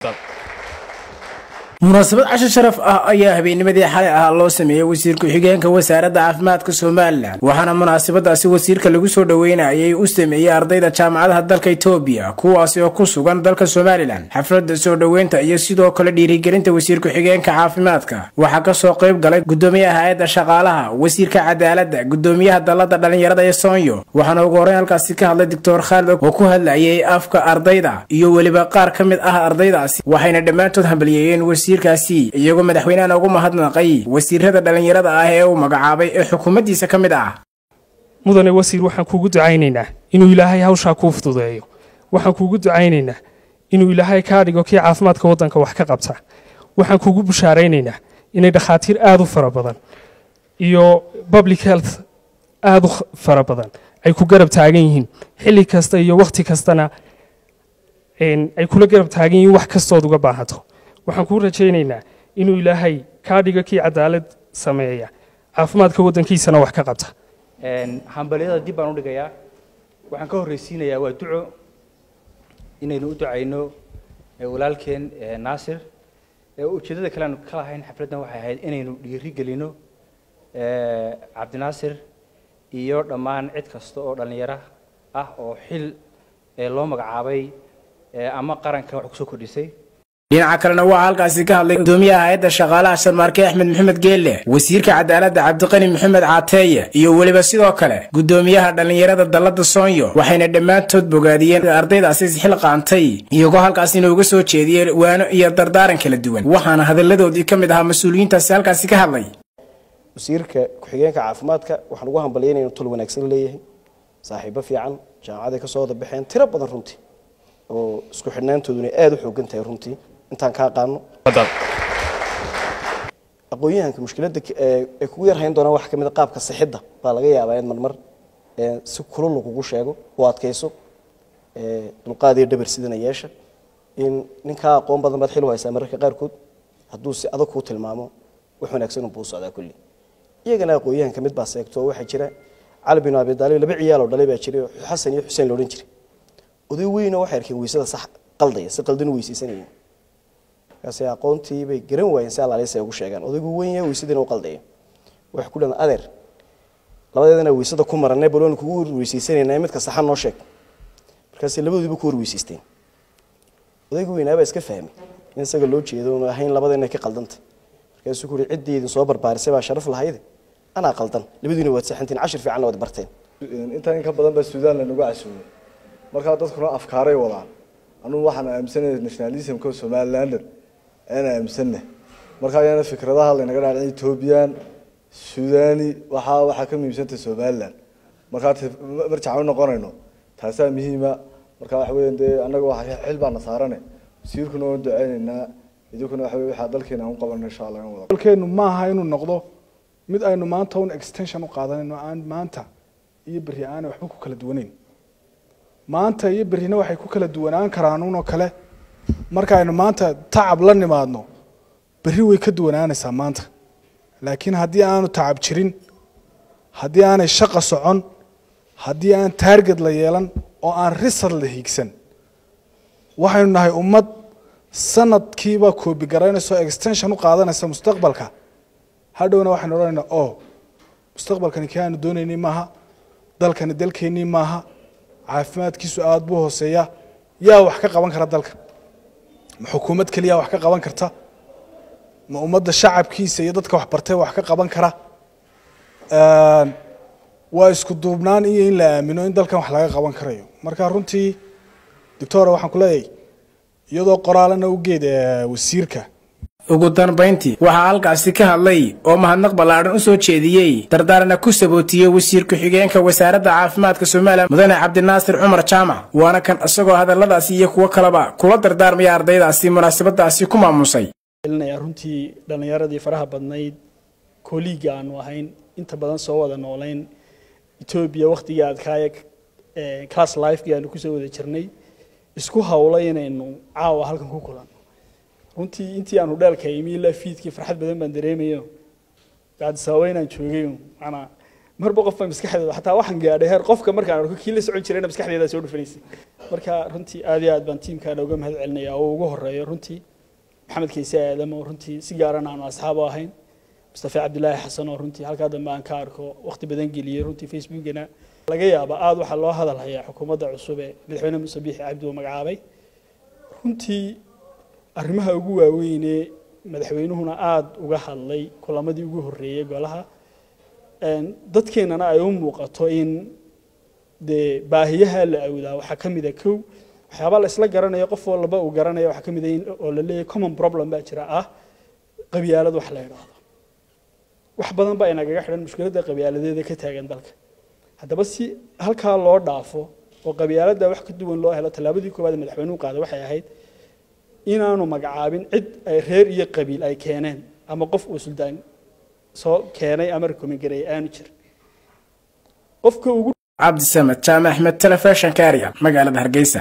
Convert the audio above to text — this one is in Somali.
Stop. Munaasabad casho sharaf ah ayaa habeennimadii xalay ah loo sameeyey wasiir ku-xigeenka wasaaradda caafimaadka somalilan waxaana munaasabadaasi wasiirka lagu soo dhoweynayay u sameeyey ardayda jaamacadaha dalka etoobiya kuwaasi oo ku sugan dalka somalilan. Xafladda soo dhoweynta iyo sidoo kale dhiirigelinta wasiir ku-xigeenka caafimaadka waxaa ka soo qayb galay gudoomiyaha hay'adda shaqaalaha wasiirka cadaaladda gudoomiyaha dalada dhalinyarada ee soonyo waxaana ugu horreyn halkaasi ka hadlay doctor khaalid oo ku hadlayay afka ardayda iyo weliba qaar ka mid ah ardaydaasi waxayna dhammaantood hambalyeeyeen wasiirkaasi iyagoo madaxweynahan ugu mahadnaqay wasiirada dhalinyarada ah ee uu magacaabay ee xukuumaddiisa ka mid ah. Mudane wasiir waxaan kuugu ducaynaynaa inuu ilaahay hawshaa kuu fududeeyo. Waxaan kuugu ducaynaynaa inuu ilaahay kaa dhigo kii caafimaadka waddanka wax ka qabta. Waxaan kuugu bushaaraynaynaa inay dhakhaatiir aada u fara badan iyo public health aada u fara badan. Ay ku garab taagan yihiin. Xilli kasta iyo wakhti kastana ay kula garab taagan yihiin wax kastood uga baahato waxaan kuu rajaynaynaa inuu ilaahay kaa dhigo kii cadaalad sameeya caafimaadka waddankiisana wax ka qabta. Hambalyada dib baan u dhigayaa. Waxaan ka horreysiinayaa waa duco inaynu u ducayno walaalkeen naasir. Ujeeddada kale aanu ka lahayn xafladdan waxay ahayd inaynu dhiiri gelino cabdinaasir iyo dhammaan cid kasta oo dhallinyaro ah oo xil loo magacaabay ama qaranka wax ku soo kordhisay dhinaca kalena waxaa halkaasi ka hadlay gudoomiyaha hay'adda shaqaalaha sharmaarke axmed maxamed geelle wasiirka cadaaladda cabdiqani maxamed caateeye iyo weliba sidoo kale gudoomiyaha dhallinyarada dalladda soonyo waxayna dhammaantood bogaadiyeen ardaydaasi isxil qaantay iyagoo halkaasina uga soo jeediyey waano iyo dardaaran kala duwan. Waxaana hadalladoodii ka mid ahaa mas'uuliyiintaasi halkaasi ka hadlay. Wasiirka ku-xigeenka caafimaadka waxaan ugu hambalyaynaya inuu tol wanaagsan leeyahay. Saaxiibo fiican jaamacaday ka soo wada baxeen tiro badan runtii. Oo isku xidhnaantooduna aada u xoogan tahay runtii intaan ka aqaano aqoon-yahanka mushkiladda ay kugu yarhayn doonaan waxa ka mid a qaabka sixidda baa laga yaabaa in marmar si kulul lagugu sheego u adkayso dulqaad iyo dhabar sidana yeesha. In ninkaa aqoon badan baad xil u haysaa mararka qaarkood hadduu si adag kuu tilmaamo wax wanaagsan unbuu socdaa kulli. Iyagana aqoon-yahanka mid baa seegto waxaa jira cali bin abi daalib laba ciyaal oo dhalay baa jiray xasan iyo xuseen loodhan jiray. Oday weyno waxay arkeen weysada sax qaldaya si qaldan u weysaysanayeen markaas aqoontii bay garan waayeen si allaaliis ay ugu sheegaan. Odaygu weyn yahay weysadiina u qaldaya waxay ku dhahan adeer. Labadeedana weysada ku maranay baloon kugu weysaysanayna midka saxan noo sheeg. Markaas labadoodiba ku horweysaysten odaygu weynaabaa iska fahmay in isaga loo jeedo una ahayn labadeena ka qaldantay markaasuu ku yidhi ciddii idin soo barbaarisay baa sharaf lahayde anaa qaldan. Labadiina waad saxantiin cashir fiicanna waad barteen. Intaa in ka badan baa suudaan lanagu casuumay markaa dadkuna afkaaray wadaan. Anugu waxaan aaminsanaya nationalismka somalilander ayaan aaminsanah markaa ayaana fikradaha laynaga dhaadhicin ethoobiyan suudani waxaa waxaa ka muhiimsantah somaliland. Markaa marjacaan u noqonayno taasaa muhiima. Markaa waxa weya dee annaga xil baana saarane. Wasiirkuna waan duceyneynaa idinkuna waxa wey waxaa dalkeena aan u qabana insha allah in wada dalkeenu maaha inuu noqdo mid aynu maanta un extension u qaadanayno aan maanta iyo berri aanay waxba ku kala duwanayn. Maanta iyo berrina waxay ku kala duwanaan karaan unoo kale marka aynu maanta tacab la nimaadno berri way ka duwanaanaysaa maanta. Laakiin haddii aanu tacab jirin haddii aanay shaqa socon haddii aan taarget la yeelan oo aan risal la hiigsan waxaynu nahay ummad sanadkiiba koobi garaynaysa oo extension u qaadanaysa mustaqbalka. Hadhowna waxaynu odhanaynaa o mustaqbalkani kii aanu doonaynay maaha dalkani dalkeennii maaha caafimaadkiisu aada buu hooseeya yaa wax ka qaban kara dalka ma xukuumad keliya wax ka qaban karta? Ma ummadda shacabkiisa iyo dadka waxbartay wax ka qaban kara? Waa isku duubnaan iyo in la aamino in dalkan wax laga qaban karayo. Marka runtii doctora waxaan ku leeyahay iyadoo qoraalana u geed wasiirka ugu dambayntii waxaa halkaasi ka hadlay oo mahadnaq ballaadhan u soo jeediyey dardaarana ku sabootiyey wasiir ku-xigeenka wasaaradda caafimaadka somalilan mudane cabdinaasir cumar jaamac. Waana kan isagoo hadalladaasi iyo kuwo kaleba kula dardaarmaya ardaydaasi munaasabadaasi ku maamusay. Runtii dhallinyaradii faraha badnayd kooliiga aanu ahayn inta badan soo wada noolayn etoobiya wakhtigii adkaaya class lifekii aanu ku soo wada jirnay isku hawlay inaynu caawa halkan ku kulanno runtii intii aanu dheelka imi ilaa fiidkii farxad badan baan dareemayo. Bacdi sababa inaan joogay manaa marba qof maskaxdeeda xataa waxaan gaadhay heer qofka markaan arko kii la socon jirayna maskaxdeeda soo dhufanaysay. Marka runtii aad iyo aad baan tiimkaana uga mahad celinaya oo ugu horeeyo runtii maxamed kayse aadam runtii si gaarana aanu asxaab ahayn. Mustafa cabdilaahi xasan oo runtii halkaa dambe aan ka arko waqti badan geliyey runtii facebookana laga yaaba aad waxaa loo hadal hayaa xukuumadda cusub ee madaxweyne muuse biixi cabdi uu magacaabay. Runtii arrimaha ugu waaweynee madaxweynuhuna aada uga hadlay kulamadii ugu horreeyey golaha. Dadkeennana ay u muuqato in dee baahiyaha la awdaa waxaa ka mid a kow. Waxyaabaa la isla garanayo qof walba uu garanaya waxaa ka mid a in oo la leeyahay common problem baa jira. Ah qabyaalad wax la idhaahdo wax badan baa inagaga xidhan mushkiladda qabyaaladeeda ka taagan dalka. Haddaba si halkaa loo dhaafo oo qabyaaladda wax ka duwan loo helo tallaabadii koowaad madaxweynuhu qaaday waxay ahayd inaanu magacaabin cid ay reer iyo qabiil ay keeneen ama qof uu suldaan soo keenay ama rekomengareeyay aanu jirin. Qofka ugu cabdisamed jaamac axmed telefishinka ariya magaalada hargeysa